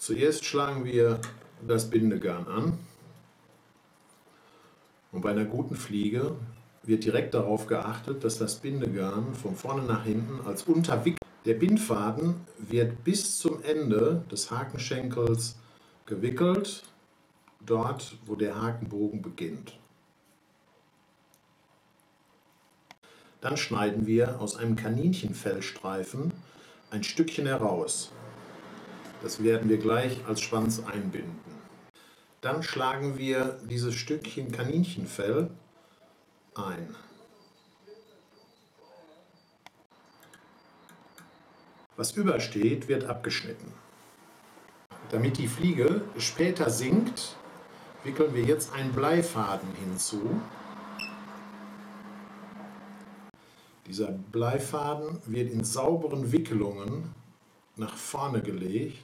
Zuerst schlagen wir das Bindegarn an. Und bei einer guten Fliege wird direkt darauf geachtet, dass das Bindegarn von vorne nach hinten als Unterwick. Der Bindfaden wird bis zum Ende des Hakenschenkels gewickelt, dort wo der Hakenbogen beginnt. Dann schneiden wir aus einem Kaninchenfellstreifen ein Stückchen heraus. Das werden wir gleich als Schwanz einbinden. Dann schlagen wir dieses Stückchen Kaninchenfell ein. Was übersteht, wird abgeschnitten. Damit die Fliege später sinkt, wickeln wir jetzt einen Bleifaden hinzu. Dieser Bleifaden wird in sauberen Wickelungen nach vorne gelegt,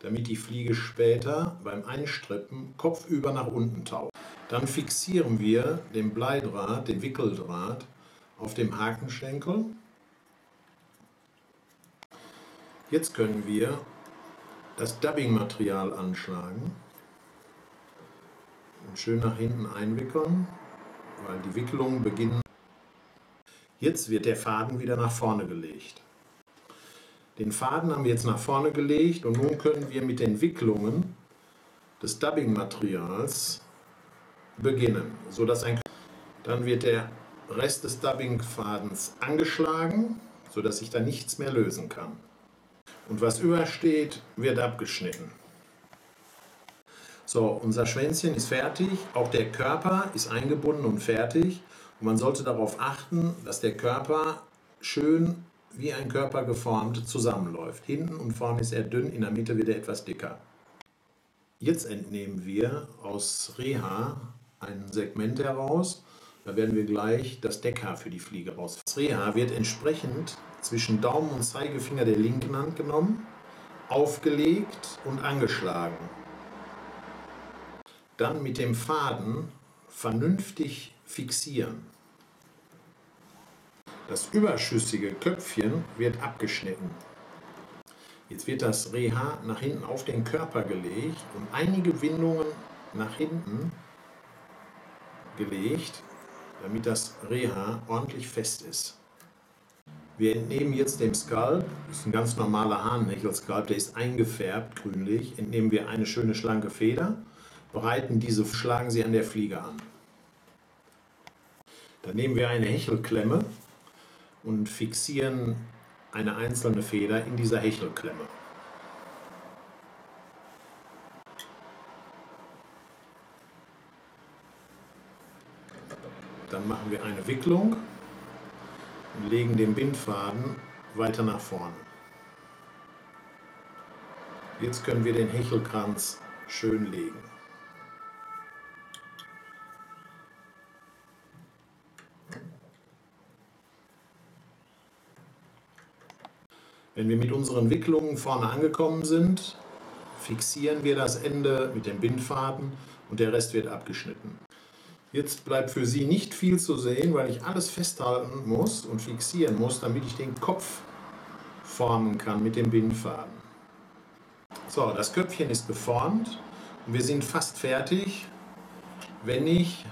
damit die Fliege später beim Einstrippen kopfüber nach unten taucht. Dann fixieren wir den Bleidraht, den Wickeldraht auf dem Hakenschenkel. Jetzt können wir das Dubbing-Material anschlagen und schön nach hinten einwickeln, weil die Wickelungen beginnen. Jetzt wird der Faden wieder nach vorne gelegt. Den Faden haben wir jetzt nach vorne gelegt und nun können wir mit den Wicklungen des Dubbing-Materials beginnen, sodass ein dann wird der Rest des Dubbing-Fadens angeschlagen, sodass sich da nichts mehr lösen kann. Und was übersteht, wird abgeschnitten. So, unser Schwänzchen ist fertig, auch der Körper ist eingebunden und fertig. Und man sollte darauf achten, dass der Körper schön wie ein Körper geformt zusammenläuft. Hinten und vorne ist er dünn, in der Mitte wird er etwas dicker. Jetzt entnehmen wir aus Reha ein Segment heraus. Da werden wir gleich das Deckhaar für die Fliege raus. Das Reha wird entsprechend zwischen Daumen und Zeigefinger der linken Hand genommen, aufgelegt und angeschlagen. Dann mit dem Faden vernünftig fixieren. Das überschüssige Köpfchen wird abgeschnitten. Jetzt wird das Reha nach hinten auf den Körper gelegt und einige Windungen nach hinten gelegt, damit das Reha ordentlich fest ist. Wir entnehmen jetzt dem Skalp, das ist ein ganz normaler Hahnhechelskalp, der ist eingefärbt grünlich, entnehmen wir eine schöne schlanke Feder, breiten diese, schlagen sie an der Fliege an. Dann nehmen wir eine Hechelklemme und fixieren eine einzelne Feder in dieser Hechelklemme. Dann machen wir eine Wicklung und legen den Bindfaden weiter nach vorne. Jetzt können wir den Hechelkranz schön legen. Wenn wir mit unseren Wicklungen vorne angekommen sind, fixieren wir das Ende mit dem Bindfaden und der Rest wird abgeschnitten. Jetzt bleibt für Sie nicht viel zu sehen, weil ich alles festhalten muss und fixieren muss, damit ich den Kopf formen kann mit dem Bindfaden. So, das Köpfchen ist geformt und wir sind fast fertig, wenn nicht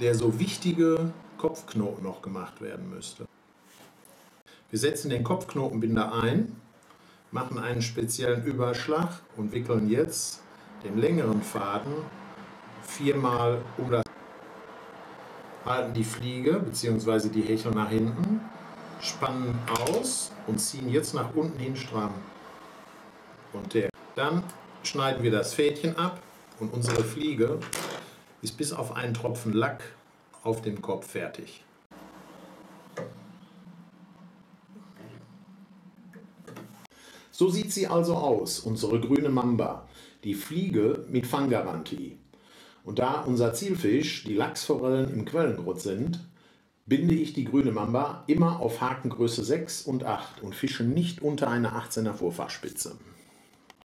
der so wichtige Kopfknoten noch gemacht werden müsste. Wir setzen den Kopfknotenbinder ein, machen einen speziellen Überschlag und wickeln jetzt den längeren Faden viermal um das halten die Fliege bzw. die Hechel nach hinten, spannen aus und ziehen jetzt nach unten hin stramm. Und der. Dann schneiden wir das Fädchen ab und unsere Fliege ist bis auf einen Tropfen Lack auf dem Kopf fertig. So sieht sie also aus, unsere grüne Mamba, die Fliege mit Fanggarantie. Und da unser Zielfisch die Lachsforellen im Quellengrund sind, binde ich die grüne Mamba immer auf Hakengröße 6 und 8 und fische nicht unter einer 18er Vorfachspitze.